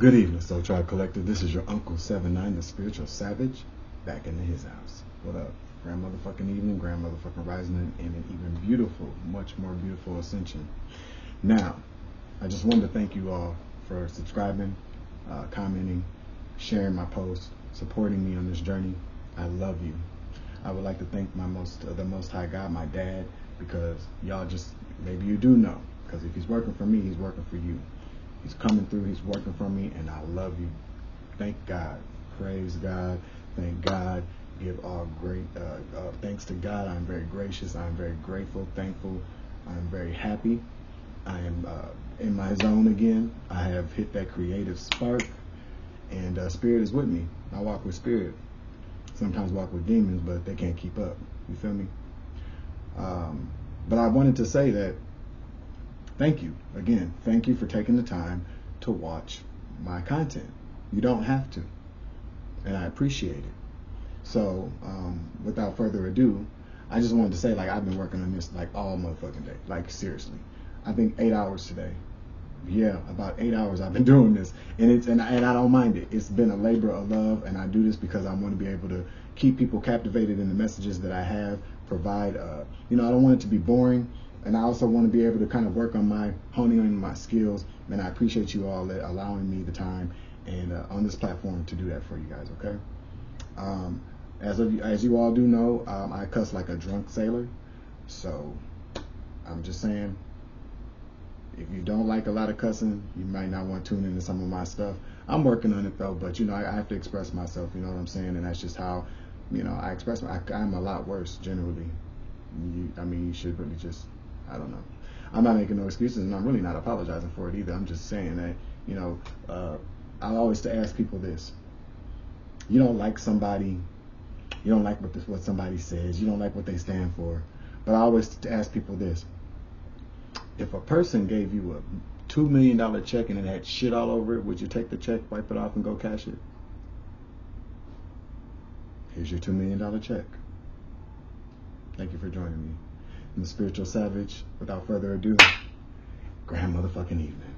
Good evening, Soul Tribe Collective. This is your Uncle 79, the spiritual savage, back into his house. What up? Grand motherfucking evening, grand motherfucking rising, and an even beautiful, much more beautiful ascension. Now, I just wanted to thank you all for subscribing, uh, commenting, sharing my posts, supporting me on this journey. I love you. I would like to thank my most, uh, the Most High God, my dad, because y'all just maybe you do know. Because if he's working for me, he's working for you. He's coming through. He's working for me, and I love you. Thank God. Praise God. Thank God. Give all great uh, uh, thanks to God. I'm very gracious. I'm very grateful, thankful. I'm very happy. I am uh, in my zone again. I have hit that creative spark, and uh, Spirit is with me. I walk with Spirit. Sometimes walk with demons, but they can't keep up. You feel me? Um, but I wanted to say that thank you again. Thank you for taking the time to watch my content. You don't have to, and I appreciate it. So, um, without further ado, I just wanted to say, like, I've been working on this like all motherfucking day. Like, seriously, I think eight hours today. Yeah, about eight hours I've been doing this, and it's and I, and I don't mind it. It's been a labor of love, and I do this because I want to be able to keep people captivated in the messages that I have. Provide, uh, you know, I don't want it to be boring, and I also want to be able to kind of work on my honing in my skills. And I appreciate you all that allowing me the time and uh, on this platform to do that for you guys. Okay. Um, as of, as you all do know, um, I cuss like a drunk sailor. So I'm just saying, if you don't like a lot of cussing, you might not want to tune into some of my stuff. I'm working on it though, but you know, I, I have to express myself. You know what I'm saying? And that's just how, you know, I express. My, I, I'm a lot worse generally. You, I mean, you should really just, I don't know. I'm not making no excuses, and I'm really not apologizing for it either. I'm just saying that, you know, uh, I always to ask people this: you don't like somebody, you don't like what this, what somebody says, you don't like what they stand for. But I always ask people this: if a person gave you a two million dollar check and it had shit all over it, would you take the check, wipe it off, and go cash it? Here's your two million dollar check. Thank you for joining me. I'm the spiritual savage. Without further ado, grand motherfucking evening.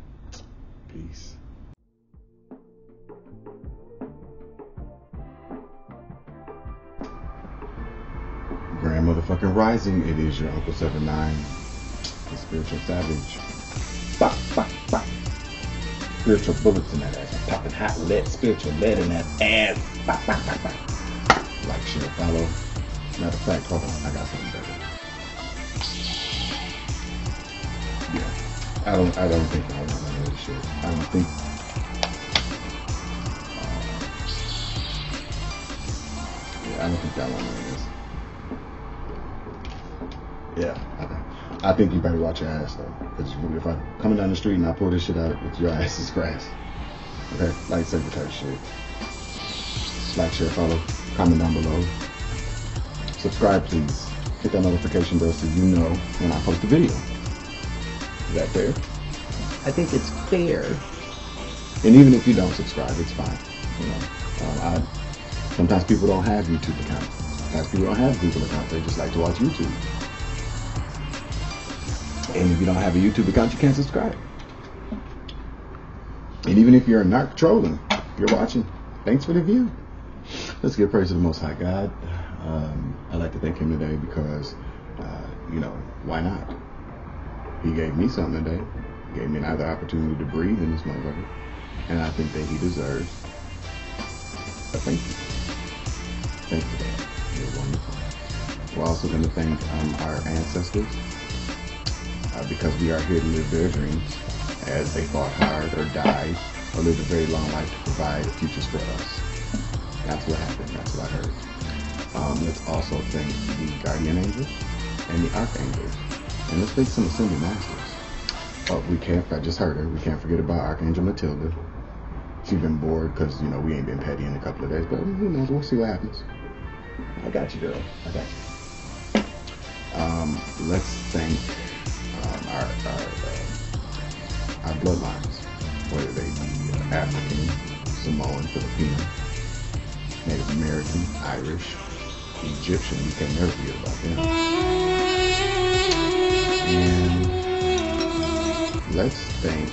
Peace. Grand motherfucking rising. It is your Uncle 79, the spiritual savage. Bop, bop, bop. Spiritual bullets in that ass. Popping hot lead, spiritual lead in that ass. Bop, bop, bop, bop. Like, share, follow. Matter of fact, hold on. I got something better. I don't, I don't think I want none of this shit. I don't think. Uh, yeah, I don't think I want none of this. Yeah, I, I think you better watch your ass though, because if I coming down the street and I pull this shit out, with your ass is grass. Okay, like secretary shit. Like, share, follow, comment down below. Subscribe, please. Hit that notification bell so you know when I post a video. Is that fair? I think it's fair. And even if you don't subscribe, it's fine. You know, um, I, sometimes people don't have YouTube accounts. Sometimes people don't have Google accounts. They just like to watch YouTube. And if you don't have a YouTube account, you can't subscribe. And even if you're a narc trolling, you're watching. Thanks for the view. Let's give praise to the Most High God. Um, I'd like to thank Him today because, uh, you know, why not? He gave me something today. He gave me another opportunity to breathe in this motherfucker. And I think that He deserves a thank you. Thank you. You're wonderful. We're also going to thank um, our ancestors uh, because we are here to live their dreams as they fought hard or died or lived a very long life to provide futures for us. That's what happened. That's what I heard. Um, let's also thank the guardian angels and the archangels. And let's thank some ascended masters. Oh, we can't, I just heard her, we can't forget about Archangel Matilda. She's been bored because, you know, we ain't been petty in a couple of days, but who knows, we'll see what happens. I got you, girl. I got you. Um, let's thank um, our, our, uh, our bloodlines, whether they be African, Samoan, Filipino, Native American, Irish, Egyptian. You can never forget about them. And let's thank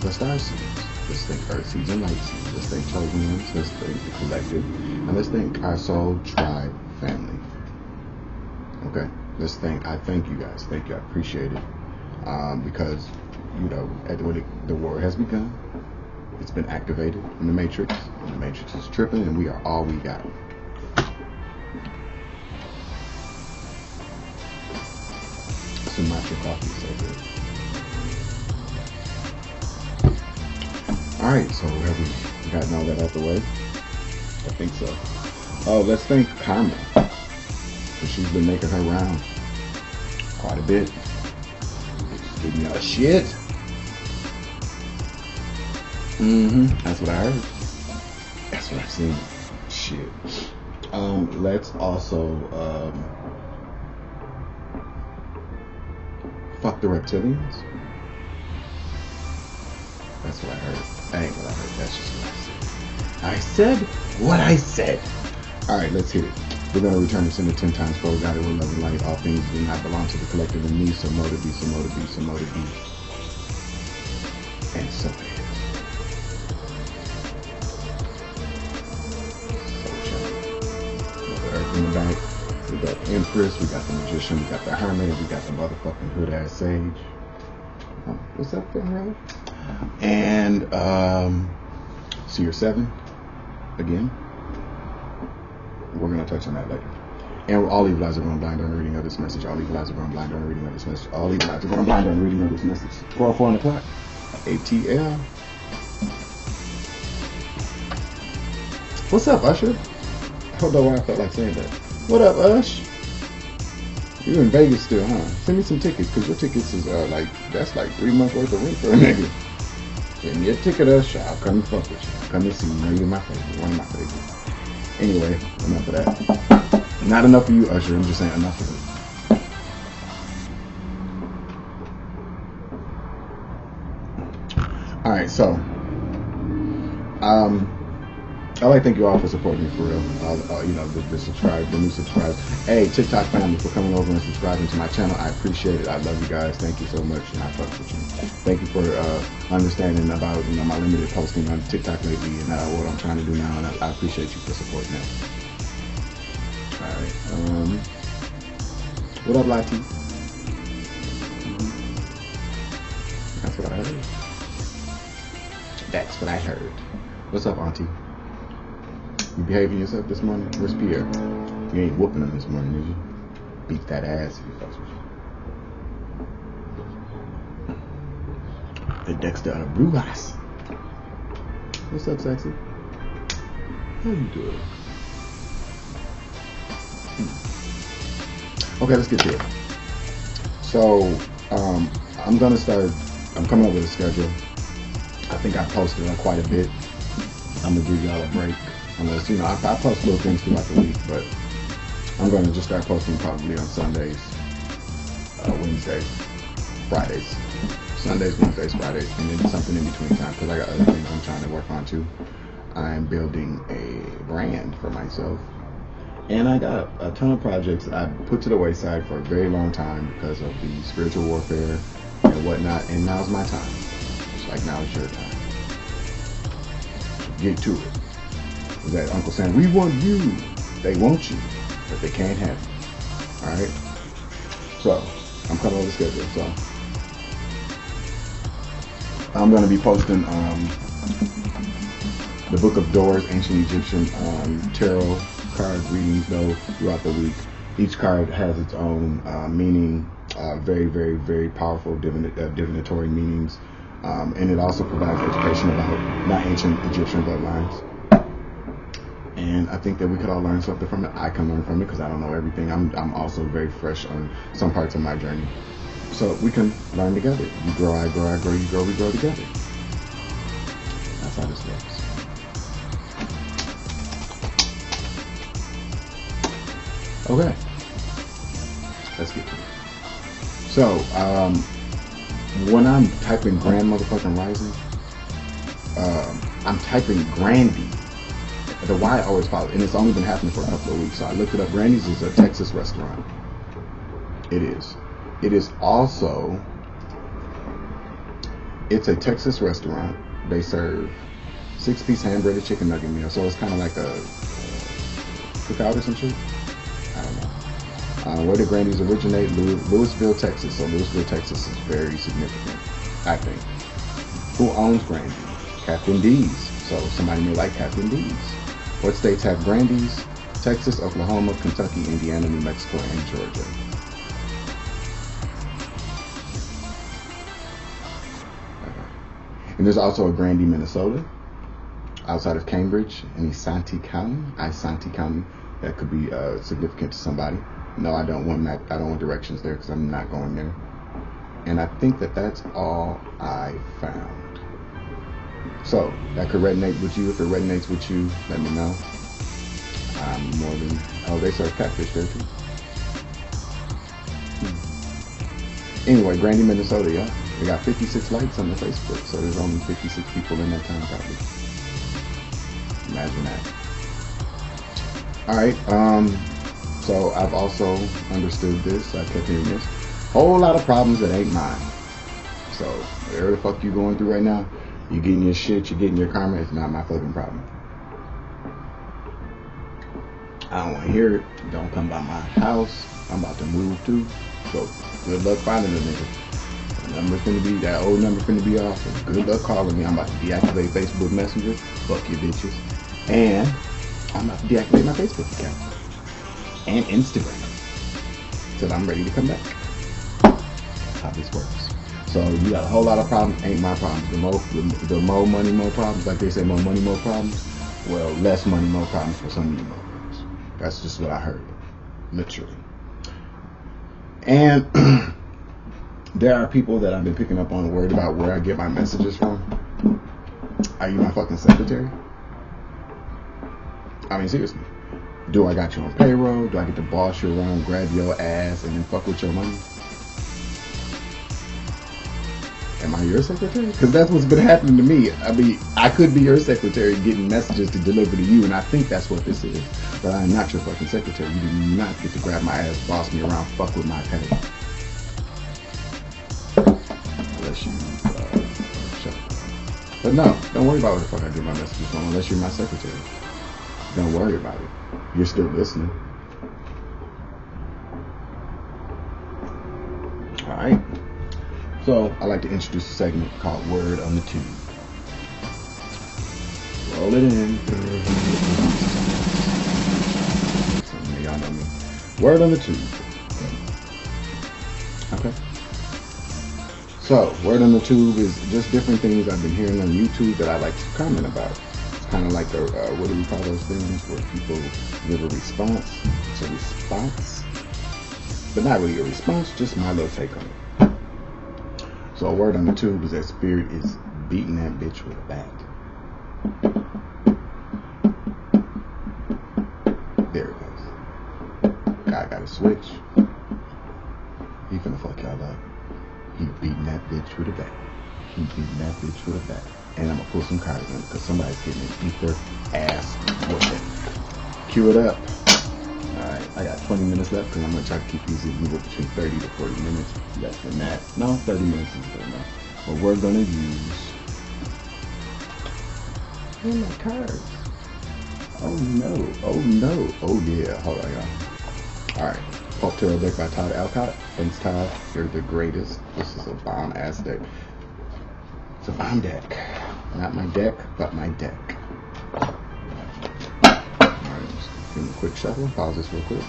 the star seeds. Let's thank Earth Seeds and Light Seeds. Let's thank Ones. Let's thank the Collective. And let's thank our Soul Tribe family. Okay? Let's thank, I thank you guys. Thank you. I appreciate it. Um, because, you know, at the, the war has begun. It's been activated in the Matrix. And the Matrix is tripping, and we are all we got. Sumatra coffee so good. Alright, so have we gotten all that out the way? I think so. Oh, let's thank Karma. She's been making her rounds quite a bit. Just giving y'all shit. Mm-hmm. That's what I heard. That's what I've seen. Shit. Um, let's also um, fuck the reptilians. That's what I heard. That ain't what I heard. That's just what I said. I said what I said. All right, let's hit it. We're going to return this into 10 times four. God, it will love and light. All things do not belong to the collective and me. So mo to be, so mo to be, so mo to be. And so Empress, we got the Magician, we got the Hermit, we got the motherfucking hood ass Sage. Oh, what's up there, brother? And um, Seer 7 again. We're going to touch on that later. And all evil eyes are going blind on reading of this message. All evil eyes are going blind on reading of this message. All evil eyes are going blind on reading of this message. 12, 4 o'clock. ATL. What's up, Usher? I don't know why I felt like saying that. What up, Ush? You in Vegas still, huh? Send me some tickets, cause your tickets is uh, like that's like three months worth of rent for a nigga. Send me a ticket, Ush. I'll come and fuck with you. Come and see. You know you're my favorite, one of my favorites. Anyway, enough of that. Not enough of you, Usher. I'm just saying enough of it. All right, so um, I like thank you all for supporting me for real. Uh, uh, you know, the, the subscribe, the new subscribers. Hey, TikTok family, for coming over and subscribing to my channel. I appreciate it. I love you guys. Thank you so much, and I fuck with you. Thank you for uh, understanding about you know my limited posting on TikTok lately and uh, what I'm trying to do now, and I, I appreciate you for supporting that. All right. Um, what up, Lati? That's what I heard. That's what I heard. What's up, Auntie? You behaving yourself this morning? Where's Pierre? You ain't whooping him this morning, did you? Beat that ass if he fucks with you. The Dexter of Brujas. What's up, sexy? How you doing? Hmm. Okay, let's get to it. So, um, I'm gonna start. I'm coming up with a schedule. I think I posted on quite a bit. I'm gonna give y'all a break. You know, I, I post little things throughout the week, but I'm gonna just start posting probably on Sundays, uh, Wednesdays, Fridays. Sundays, Wednesdays, Fridays, and then something in between time because I got other things I'm trying to work on too. I'm building a brand for myself. And I got a ton of projects I put to the wayside for a very long time because of the spiritual warfare and whatnot. And now's my time. It's like now is your time. Get to it. That Uncle Sam? We want you. They want you, but they can't have you. All right. So I'm coming on the schedule. So I'm going to be posting um, the Book of Doors, Ancient Egyptian um, tarot card readings though throughout the week. Each card has its own uh, meaning, uh, very, very, very powerful divin- uh, divinatory meanings, um, and it also provides education about not ancient Egyptian bloodlines. And I think that we could all learn something from it. I can learn from it because I don't know everything. I'm, I'm also very fresh on some parts of my journey. So we can learn together. You grow, I grow, I grow, you grow, we grow together. That's how this works. Okay. Let's get to it. So, um, when I'm typing Grand Motherfucking Rising, um, I'm typing Grandy. The Y always follows, and it's only been happening for a couple of weeks. So I looked it up. Grandy's is a Texas restaurant. It is. It is also. It's a Texas restaurant they serve six piece hand breaded chicken nugget meal. So it's kind of like a cookout or some shit. I don't know. Uh, where did Grandy's originate? Lewisville, Texas. So Lewisville, Texas is very significant, I think. Who owns Grandy? Captain D's. So somebody may like Captain D's. What states have Grandy's? Texas, Oklahoma, Kentucky, Indiana, New Mexico, and Georgia. And there's also a Grandy, Minnesota, outside of Cambridge in Isanti County. Isanti County. That could be uh, significant to somebody. No, I don't want map. I don't want directions there because I'm not going there. And I think that that's all I found. So that could resonate with you. If it resonates with you, let me know. I'm more than. Oh, they serve catfish there too. Hmm. Anyway, Grandy, Minnesota, yeah. We got 56 likes on the Facebook, so there's only 56 people in that town probably. Imagine that. All right. Um. So I've also understood this. I kept hearing this. Whole lot of problems that ain't mine. So whatever the fuck you going through right now, you getting your shit, you getting your karma. It's not my fucking problem. I don't want to hear it. Don't come by my house. I'm about to move too. So good luck finding a nigga. The number's gonna be that old number finna be. So good luck calling me. I'm about to deactivate Facebook Messenger. Fuck you bitches. And I'm about to deactivate my Facebook account and Instagram till I'm ready to come back. That's how this works. So you got a whole lot of problems. Ain't my problems. The more, the, the more money, more problems. Like they say, more money, more problems. Well, less money, more problems for some of you motherfuckers. That's just what I heard, literally. And there are people that I've been picking up on, worried about where I get my messages from. Are you my fucking secretary? I mean, seriously. Do I got you on payroll? Do I get to boss you around, grab your ass, and then fuck with your money? Am I your secretary? Because that's what's been happening to me. I mean, I could be your secretary getting messages to deliver to you, and I think that's what this is. But I'm not your fucking secretary. You do not get to grab my ass, boss me around, fuck with my pay. Unless you, uh. But no, don't worry about what the fuck I get my messages from unless you're my secretary. Don't worry about it. You're still listening. All right. So I like to introduce a segment called Word on the Tube. Roll it in. Some of y'all know me. Word on the Tube. Okay. So, Word on the Tube is just different things I've been hearing on YouTube that I like to comment about. It's kind of like a, uh, what do we call those things where people give a response? It's a response, but not really a response, just my little take on it. So a word on the tube is that spirit is beating that bitch with a bat. There it goes. Guy got a switch. He finna fuck y'all up. He beating that bitch with a bat. He beating that bitch with a bat. And I'm gonna pull some cards in because somebody's getting an ether ass whooping. Cue it up. Alright, I got 20 minutes left because I'm going to try to keep these anywhere between 30 to 40 minutes. Less than that. No, 30 minutes is good enough. But we're going to use. Oh, my cards. Oh, no. Oh, no. Oh, yeah. Hold on, y'all. Alright. Folk Tarot deck by Todd Alcott. Thanks, Todd. You're the greatest. This is a bomb ass deck. It's a bomb deck. Not my deck, but my deck. Give me a quick shuffle. Pause this real quick.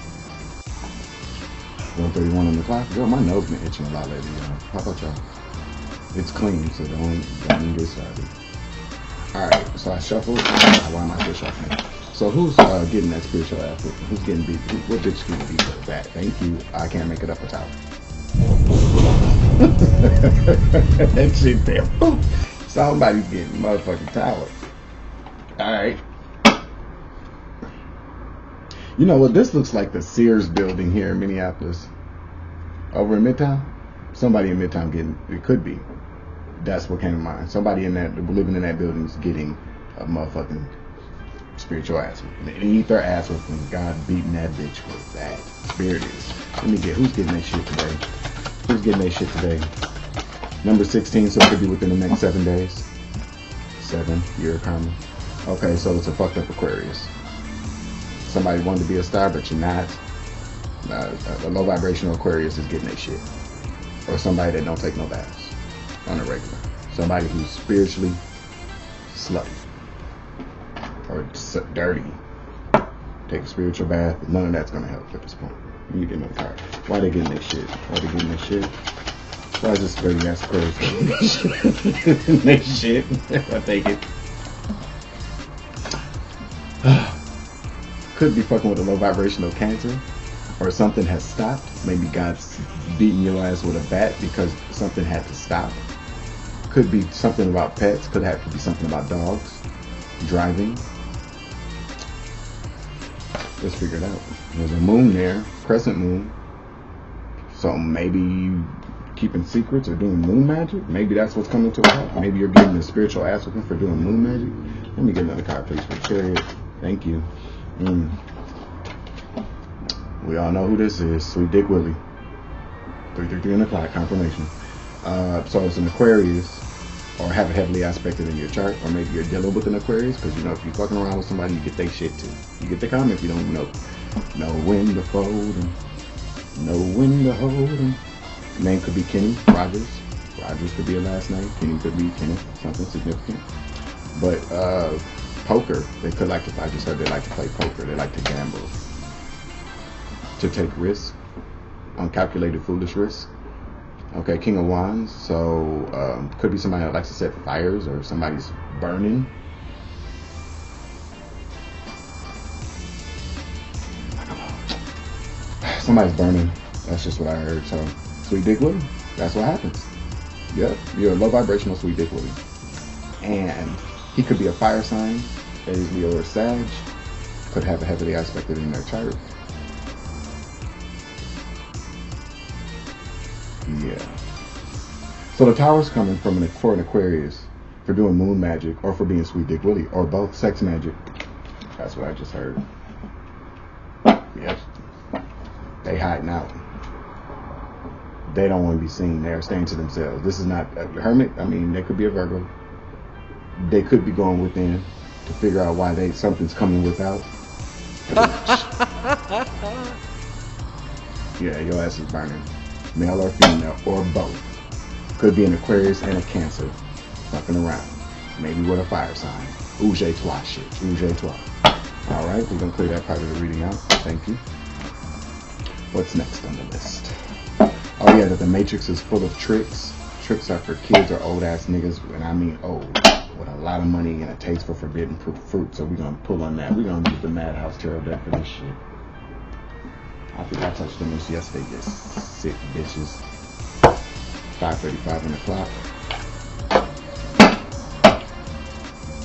131 on the clock. Girl, my nose been itching a lot lately, y'all. How about y'all? It's clean, so don't, don't get started. Alright, so I shuffled. Why am I still shuffling? So who's uh, getting that spiritual ass? Who's getting beat? Who, what bitch getting beat with that? Thank you. I can't make it up a tower. that shit there. Somebody's getting motherfucking tower. Alright. You know what? This looks like the Sears building here in Minneapolis. Over in Midtown? Somebody in Midtown getting, it could be. That's what came to mind. Somebody in that, living in that building is getting a motherfucking spiritual ass. They eat their ass and God beating that bitch with that. Spirit is. Let me get, who's getting that shit today? Who's getting that shit today? Number 16, so it could be within the next seven days. seven year karma. Okay, so it's a fucked up Aquarius. Somebody wanted to be a star, but you're not. Uh, a low vibrational Aquarius is getting that shit. Or somebody that don't take no baths on a regular. Somebody who's spiritually slutty or dirty. Take a spiritual bath. None of that's gonna help at this point. You get another card. Why they getting that shit? Why they getting that shit? Why is this dirty ass crazy? that shit. I take it. Could be fucking with a low vibrational cancer, or something has stopped. Maybe God's beating your ass with a bat because something had to stop. Could be something about pets. Could have to be something about dogs, driving. Let's figure it out. There's a moon there, crescent moon. So maybe keeping secrets or doing moon magic. Maybe that's what's coming to head. Maybe you're getting a spiritual ass for doing moon magic. Let me get another card, please, for Chariot. Thank you. Mm. We all know who this is. Sweet Dick Willie. 333 in the clock, confirmation. Uh, so it's an Aquarius, or have it heavily aspected in your chart, or maybe you're dealing with an Aquarius, because you know if you're fucking around with somebody, you get their shit too. You get the comment, you don't know. Know when to fold them, know when to hold them. Name could be Kenny Rogers. Rogers could be a last name. Kenny could be Kenny, something significant. But uh, poker, they could like to, I just heard they like to play poker. They like to gamble. To take risks, uncalculated, foolish risk. Okay, King of Wands. So um, could be somebody that likes to set fires or somebody's burning. Somebody's burning. That's just what I heard. So Sweet Dick. That's what happens. Yep, you're a low vibrational Sweet Dick. And he could be a fire sign, Aries, Leo, or Sag. Could have a heavily aspected in their chart. Yeah. So the tower's coming from an, for an Aquarius for doing moon magic or for being Sweet Dick Willie or both sex magic. That's what I just heard. Yep. They hiding out they don't want to be seen. They're staying to themselves. This is not a hermit. I mean, they could be a Virgo. They could be going within to figure out why they something's coming without. yeah, your ass is burning. Male or female or both. Could be an Aquarius and a Cancer. Fucking around. Maybe with a fire sign. Ouge toi shit. Ouge toi. Alright, we're gonna clear that part of the reading out. Thank you. What's next on the list? Oh yeah, that the Matrix is full of tricks. Tricks are for kids or old ass niggas, and I mean old, with a lot of money and a taste for forbidden fruit. So we're gonna pull on that. We're gonna use the Madhouse Tarot deck for this shit. I think I touched on this yesterday. This sick bitches. 5:35 in the clock.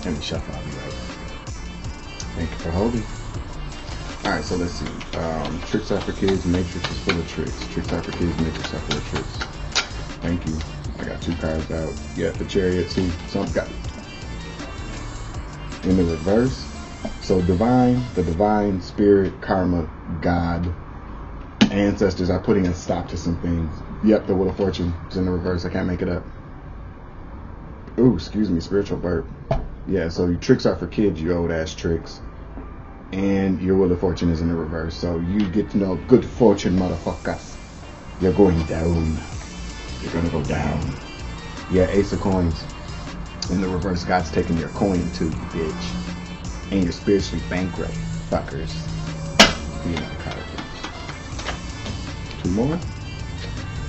Let me shuffle. I'll be right back. Thank you for holding. Alright, so let's see. Um, tricks are for kids, Matrix is full of tricks. Tricks are for kids, Matrix are full of tricks. Thank you. I got two cards out. Yeah, the chariot, see, some got in the reverse. So divine, the divine spirit, karma, God, ancestors are putting a stop to some things. Yep, the Wheel of Fortune is in the reverse. I can't make it up. Ooh, excuse me, spiritual burp. Yeah, so tricks are for kids, you old ass tricks and your wheel of fortune is in the reverse. So you get to know good fortune, motherfuckers. You're going down. You're gonna go down. Yeah, ace of coins. In the reverse, God's taking your coin too, bitch. And you're spiritually bankrupt, fuckers. Be another card, please. Two more.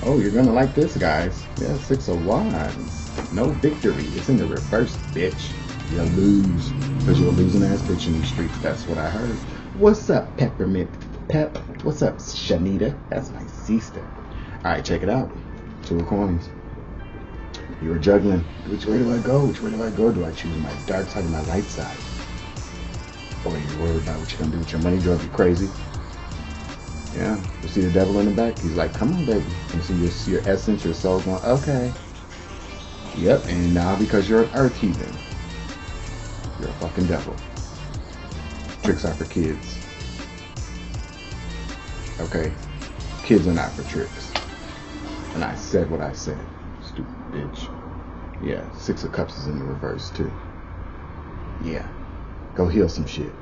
Oh, you're gonna like this, guys. Yeah, six of wands. No victory. It's in the reverse, bitch you lose because you're a losing ass bitch in these streets. That's what I heard. What's up, Peppermint Pep? What's up, Shanita? That's my sister. All right, check it out. Two of coins. You were juggling. Which way do I go? Which way do I go? Do I choose my dark side or my light side? Or are you worried about what you're gonna do with your money? Drove you crazy? Yeah. You see the devil in the back? He's like, come on, baby. You see your, your essence, your soul going, okay. Yep. And now because you're an earth heathen, you're a fucking devil. Tricks are for kids. Okay? Kids are not for tricks. And I said what I said. Bitch. Yeah, Six of Cups is in the reverse too. Yeah. Go heal some shit.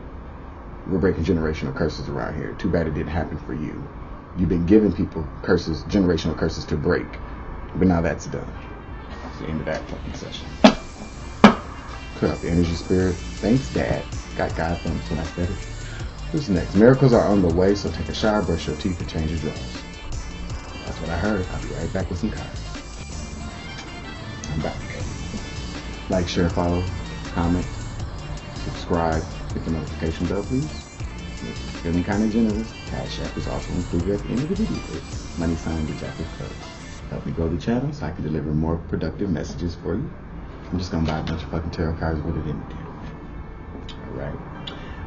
We're breaking generational curses around here. Too bad it didn't happen for you. You've been giving people curses, generational curses to break. But now that's done. It's the end of that fucking session. Clear up the energy spirit. Thanks, Dad. Got God thumbs when I said it. Who's next? Miracles are on the way, so take a shower, brush your teeth, and change your drawers. That's what I heard. I'll be right back with some cards. Back. Like, share, follow, comment, subscribe, hit the notification bell, please. If feeling kind of generous, Cash App is also included at the end of the video. Money sign Jacket Code. Help me grow the channel so I can deliver more productive messages for you. I'm just gonna buy a bunch of fucking tarot cards with it in there. Alright.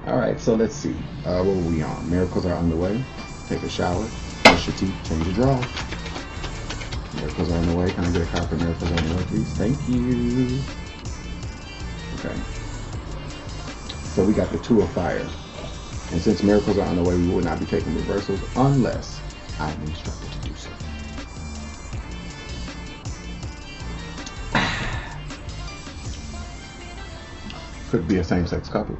Alright, so let's see. Uh, what were we on? Miracles are on the way. Take a shower, brush your teeth, change your drawers. Miracles on the way. Can I get a card for Miracles on the way, please? Thank you. Okay. So we got the Two of Fire. And since miracles are on the way, we will not be taking reversals unless I am instructed to do so. Could be a same-sex couple.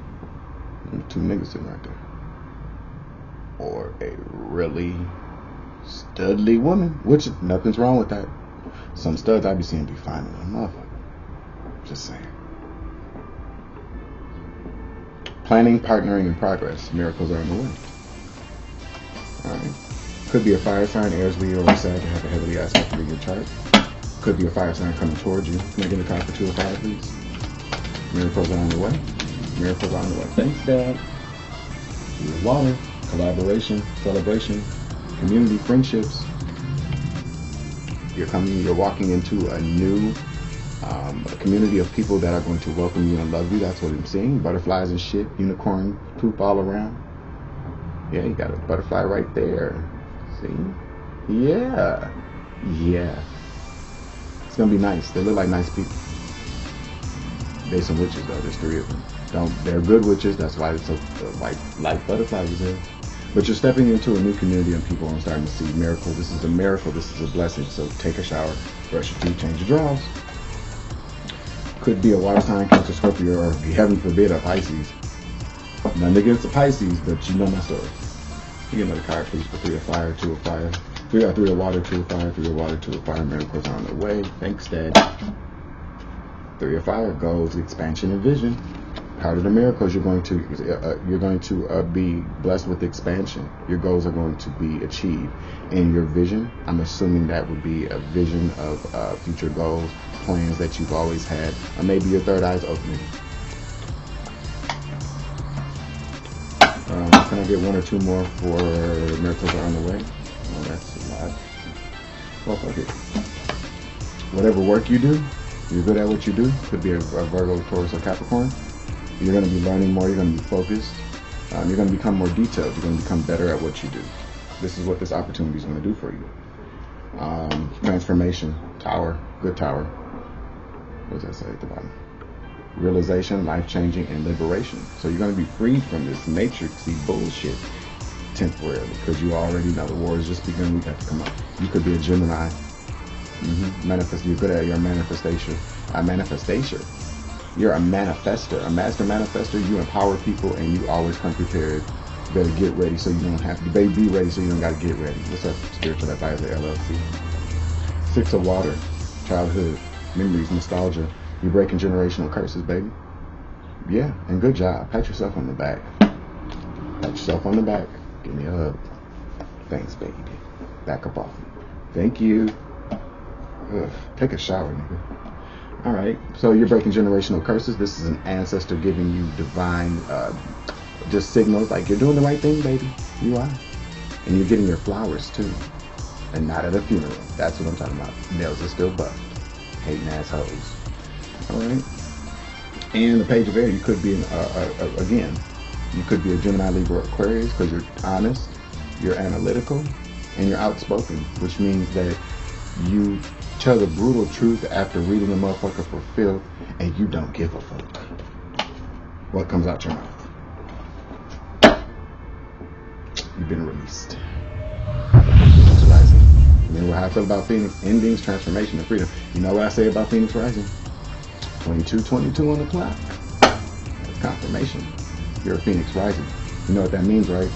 Two niggas sitting right there. Or a really studly woman, which nothing's wrong with that. Some studs I be seeing be fine with a motherfucker. Just saying. Planning, partnering, and progress. Miracles are on the way. Alright. Could be a fire sign, Aries, Leo, or Sag, have a heavily aspect in your chart. Could be a fire sign coming towards you. Can I get a card for two or five, please? Miracles are on the way. Miracles are on the way. Thanks, Dad. Water, collaboration, celebration, community, friendships. You're coming, you're walking into a new um, a community of people that are going to welcome you and love you. That's what I'm seeing. Butterflies and shit, unicorn poop all around. Yeah, you got a butterfly right there. See? Yeah. Yeah. It's gonna be nice. They look like nice people. There's some witches though. There's three of them. Don't. They're good witches. That's why it's so uh, like like butterflies is there. But you're stepping into a new community and people are starting to see miracles. This is a miracle. This is a blessing. So take a shower, brush your teeth, change your drawers. Could be a water sign, Cancer, Scorpio, or heaven forbid, a Pisces. Nothing against the Pisces, but you know my story. You get another card, please, for three of fire, two of fire. Three or three of water, two of fire, three of water, two of fire. Miracles on the way. Thanks, Dad. Three of fire goes expansion and vision. Part of the miracles you're going to uh, you're going to uh, be blessed with expansion. Your goals are going to be achieved, and your vision. I'm assuming that would be a vision of uh, future goals, plans that you've always had, or maybe your third eye's opening. Um, can I get one or two more for miracles are on the way? Oh, that's a lot. Well, it. Whatever work you do, you're good at what you do. Could be a, a Virgo, Taurus, or Capricorn. You're going to be learning more. You're going to be focused. Um, you're going to become more detailed. You're going to become better at what you do. This is what this opportunity is going to do for you. Um, transformation, tower, good tower. What does that say at the bottom? Realization, life changing, and liberation. So you're going to be freed from this matrixy bullshit temporarily because you already know the war is just beginning. We got to come up. You could be a Gemini. Mm-hmm. Manifest. You're good at your manifestation. A manifestation. You're a manifester, a master manifester. You empower people, and you always come prepared. You better get ready so you don't have to. Baby, be ready so you don't got to get ready. What's up, Spiritual Advisor LLC? Six of Water, childhood, memories, nostalgia. You're breaking generational curses, baby. Yeah, and good job. Pat yourself on the back. Pat yourself on the back. Give me a hug. Thanks, baby. Back up off me. Thank you. Ugh, take a shower, nigga. All right. So you're breaking generational curses. This is an ancestor giving you divine, uh, just signals like you're doing the right thing, baby. You are, and you're getting your flowers too, and not at a funeral. That's what I'm talking about. Nails are still buffed. Hating assholes. All right. And the page of air, you could be an, uh, uh, uh, again, you could be a Gemini, Libra, Aquarius because you're honest, you're analytical, and you're outspoken, which means that you tell the brutal truth after reading a motherfucker for filth, and you don't give a fuck what comes out your mouth. You've been released. Rising. Remember how I feel about Phoenix? Endings, transformation, and freedom. You know what I say about Phoenix Rising? 22, 22 on the clock. That's confirmation. You're a phoenix rising. You know what that means, right?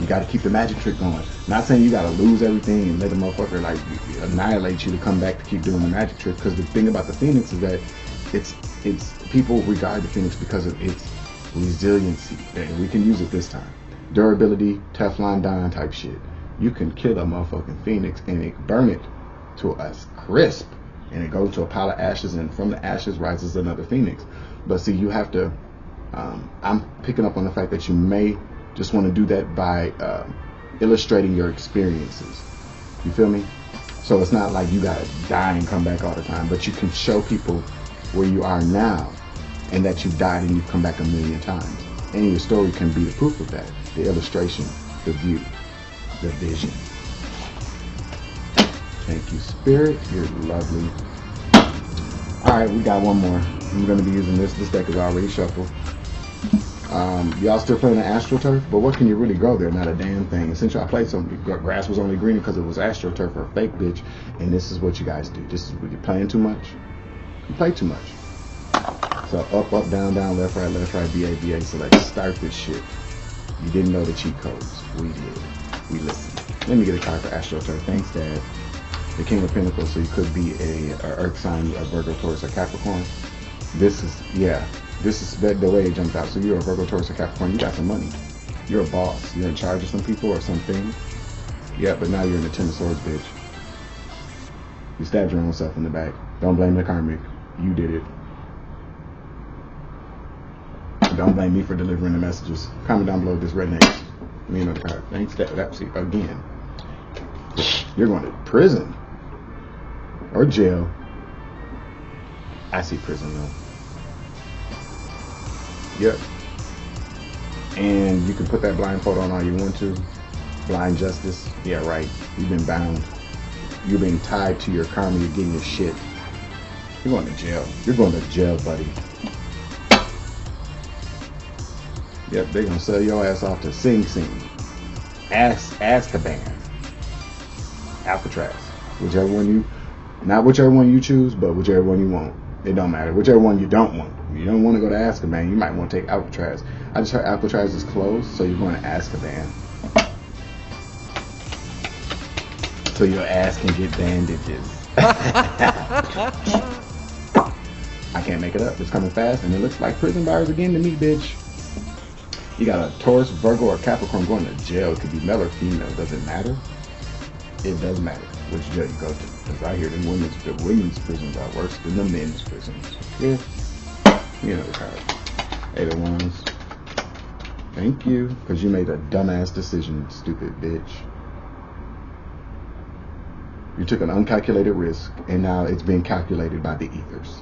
You got to keep the magic trick going. Not saying you got to lose everything and let the motherfucker like annihilate you to come back to keep doing the magic trick. Because the thing about the phoenix is that it's it's people regard the phoenix because of its resiliency. And we can use it this time. Durability, Teflon Don type shit. You can kill a motherfucking phoenix and it burn it to a crisp and it goes to a pile of ashes and from the ashes rises another phoenix. But see, you have to. Um, I'm picking up on the fact that you may just want to do that by uh, illustrating your experiences. You feel me? So it's not like you gotta die and come back all the time, but you can show people where you are now and that you've died and you've come back a million times. And your story can be the proof of that. The illustration, the view, the vision. Thank you, Spirit. You're lovely. All right, we got one more. I'm going to be using this. This deck is already shuffled. Um, y'all still playing the AstroTurf, but what can you really grow there? Not a damn thing. Essentially, I played some grass was only green because it was AstroTurf or a fake bitch, and this is what you guys do. This is what you're playing too much. You play too much. So up, up, down, down, left, right, left, right, BA, BA. So let's start this shit. You didn't know the cheat codes. We did. We listened. Let me get a card for AstroTurf. Thanks, Dad the King of Pentacles, so you could be a, a Earth sign, a Virgo, Taurus, or Capricorn. This is yeah, this is the, the way it jumped out. So you're a Virgo, Taurus, or Capricorn. You got some money. You're a boss. You're in charge of some people or something. Yeah, but now you're in the Ten of Swords, bitch. You stabbed your own self in the back. Don't blame the karmic. You did it. Don't blame me for delivering the messages. Comment down below this redneck. Me another card. Thanks. That, that see again. You're going to prison or jail. I see prison though. Yep. And you can put that blindfold on all you want to. Blind justice. Yeah, right. You've been bound. You're being tied to your karma. You're getting your shit. You're going to jail. You're going to jail, buddy. Yep, they're gonna sell your ass off to Sing Sing. Ask Azkaban. Alcatraz. Whichever one you not whichever one you choose, but whichever one you want. It don't matter. Whichever one you don't want. You don't want to go to Azkaban, you might want to take Alcatraz. I just heard Alcatraz is closed, so you're going to Azkaban. So your ass can get bandages. I can't make it up. It's coming fast, and it looks like prison bars again to me, bitch. You got a Taurus, Virgo, or Capricorn going to jail. It could be male or female. Does it matter? It does matter which jail you go to. Because I hear the women's the women's prisons are worse than the men's prisons. Yeah. You know the card. Eight of Wands. Thank you. Because you made a dumbass decision, stupid bitch. You took an uncalculated risk, and now it's being calculated by the ethers.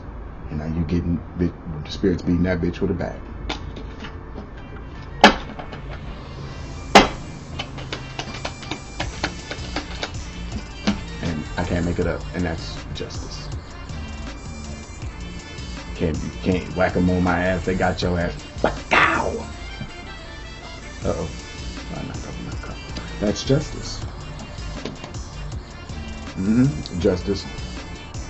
And now you're getting the spirits beating that bitch with a bat. And I can't make it up, and that's justice. Can't you can't whack 'em on my ass. They got your ass. Ow! Uh oh. Talking about cup. That's justice. Mm-hmm. Justice.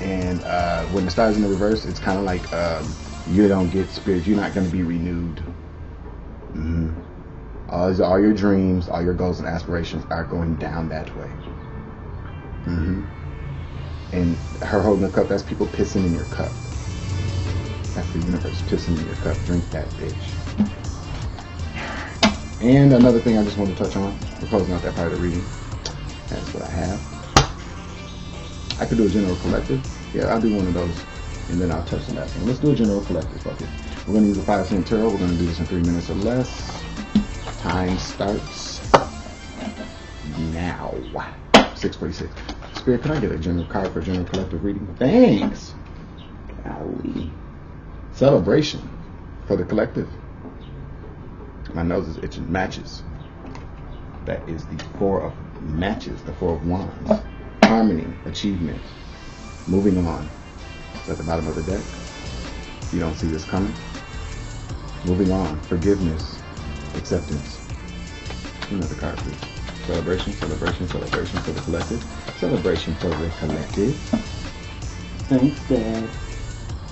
And uh, when the stars in the reverse, it's kind of like um, you don't get spirit. You're not going to be renewed. Mm-hmm. All, all your dreams, all your goals and aspirations are going down that way. Mm-hmm. And her holding a cup, that's people pissing in your cup. That's the universe pissing in your cup. Drink that, bitch. And another thing I just want to touch on, we're closing out that part of the reading. That's what I have. I could do a general collective. Yeah, I'll do one of those, and then I'll touch the last one. Let's do a general collective. Fuck it. We're gonna use a five cent tarot. We're gonna do this in three minutes or less. Time starts now. 646. Spirit, can I get a general card for a general collective reading? Thanks. Golly. Celebration for the collective. My nose is itching. Matches. That is the four of matches, the four of wands. Harmony, achievement, moving on. It's at the bottom of the deck. You don't see this coming. Moving on, forgiveness, acceptance. Another card, please. Celebration, celebration, celebration for the collective. Celebration for the collective. Thanks, Dad.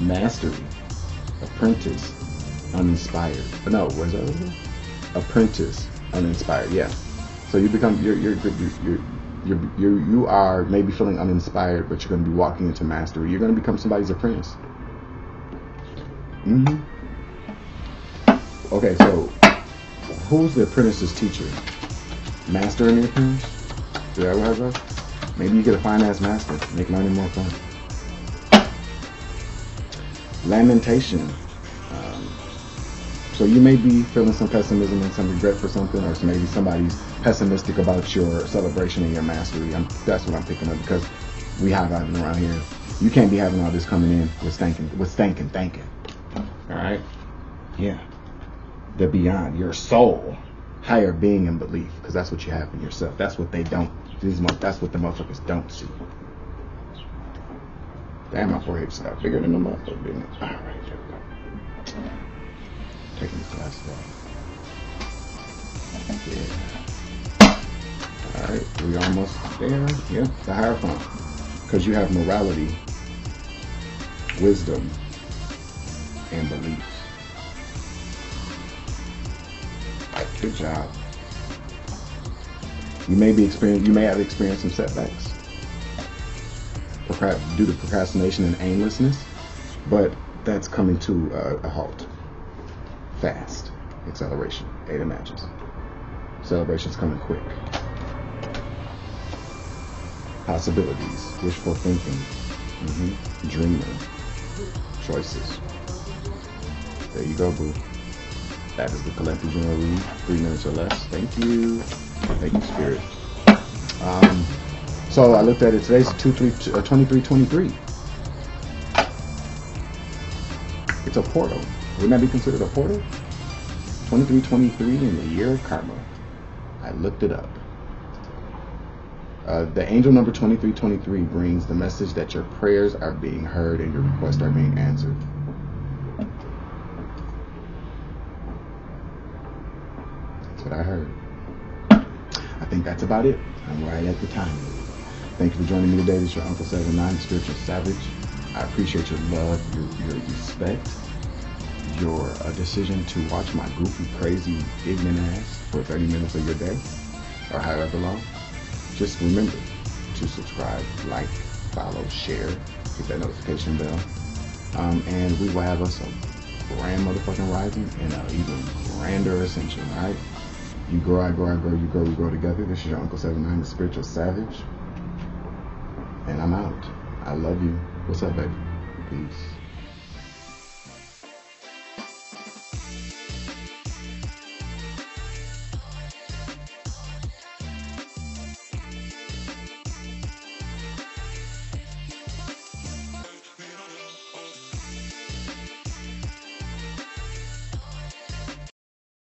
Mastery, apprentice, uninspired. No, was that apprentice uninspired? Yeah. So you become you're you're you're, you're you're, you're, you are maybe feeling uninspired, but you're going to be walking into mastery. You're going to become somebody's apprentice. hmm Okay, so who's the apprentice's teacher? Master and the apprentice? Is that what I got? Maybe you get a fine ass master, make learning more fun. Lamentation. Um, so you may be feeling some pessimism and some regret for something, or maybe somebody's pessimistic about your celebration and your mastery. I'm, that's what I'm picking up because we have having around here. You can't be having all this coming in with thinking, with thinking, thinking. All right? Yeah. The beyond, your soul, higher being and belief, because that's what you have in yourself. That's what they don't. These, that's what the motherfuckers don't see. Damn, my forehead just got bigger than the motherfucker. Didn't it? All right, there we go. Taking these glasses off. Yeah. All right, we almost there. Yeah, the higher Hierophant, because you have morality, wisdom, and beliefs. Good job. You may be experience. You may have experienced some setbacks due to procrastination and aimlessness, but that's coming to a, a halt. Fast acceleration. Eight of matches. Celebration's coming quick. Possibilities. Wishful thinking. Mm-hmm. Dreamer. Choices. There you go, boo. That is the collective general. Three minutes or less. Thank you. Thank you, Spirit. Um, so I looked at it today. It's two, uh, 2323. It's a portal. Wouldn't that be considered a portal? 2323 in the year of karma. I looked it up. Uh, the angel number 2323 brings the message that your prayers are being heard and your requests are being answered. That's what I heard. I think that's about it. I'm right at the time. Thank you for joining me today. This is your Uncle 79, the Spiritual Savage. I appreciate your love, your, your respect, your uh, decision to watch my goofy, crazy, ignorant ass for 30 minutes of your day, or however long. Just remember to subscribe, like, follow, share, hit that notification bell. Um, and we will have us a grand motherfucking rising and an even grander ascension, alright? You grow, I grow, I grow, you grow, we grow together. This is your Uncle 79, the Spiritual Savage. I'm out. I love you. What's up, baby? Peace.